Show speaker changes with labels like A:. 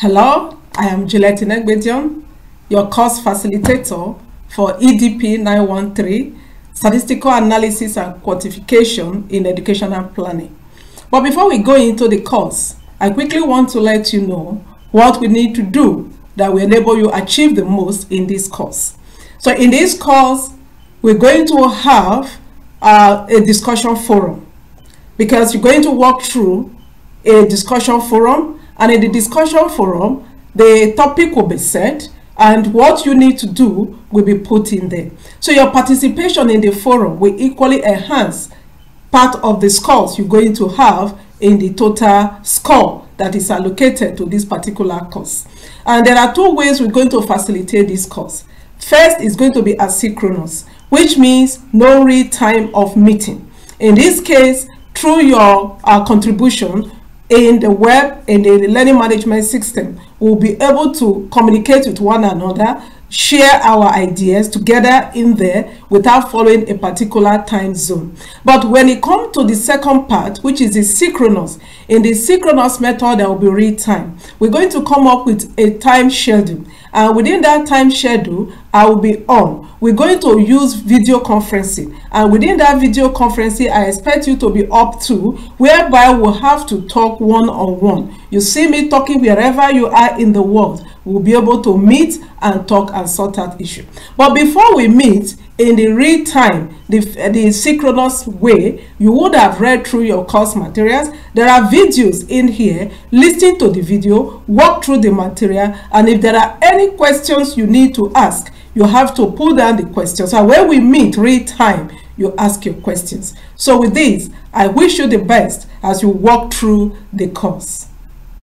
A: Hello, I am Juliet Inegbedion, your course facilitator for EDP 913, Statistical Analysis and Quantification in Educational Planning. But before we go into the course, I quickly want to let you know what we need to do that will enable you achieve the most in this course. So in this course, we're going to have uh, a discussion forum because you're going to walk through a discussion forum and in the discussion forum, the topic will be set and what you need to do will be put in there. So your participation in the forum will equally enhance part of the scores you're going to have in the total score that is allocated to this particular course. And there are two ways we're going to facilitate this course. First is going to be asynchronous, which means no real time of meeting. In this case, through your uh, contribution, in the web in the learning management system will be able to communicate with one another share our ideas together in there without following a particular time zone. But when it comes to the second part, which is the synchronous, in the synchronous method, there will be real time. We're going to come up with a time schedule. And within that time schedule, I will be on. We're going to use video conferencing. And within that video conferencing, I expect you to be up to whereby we'll have to talk one-on-one. -on -one. You see me talking wherever you are in the world we'll be able to meet and talk and sort out issue. But before we meet, in the real time, the, the synchronous way, you would have read through your course materials. There are videos in here, listen to the video, walk through the material, and if there are any questions you need to ask, you have to pull down the questions. So when we meet real time, you ask your questions. So with this, I wish you the best as you walk through the course.